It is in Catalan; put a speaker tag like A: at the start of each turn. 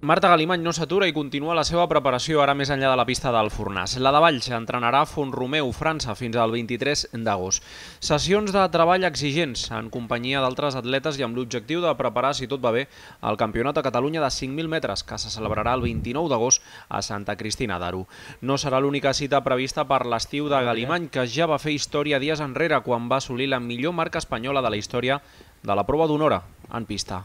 A: Marta Galimany no s'atura i continua la seva preparació ara més enllà de la pista del Fornàs. La de Valls entrenarà a Fontromeu, França, fins al 23 d'agost. Sessions de treball exigents en companyia d'altres atletes i amb l'objectiu de preparar, si tot va bé, el Campionat de Catalunya de 5.000 metres, que se celebrarà el 29 d'agost a Santa Cristina d'Aro. No serà l'única cita prevista per l'estiu de Galimany, que ja va fer història dies enrere quan va assolir la millor marca espanyola de la història de la prova d'una hora en pista.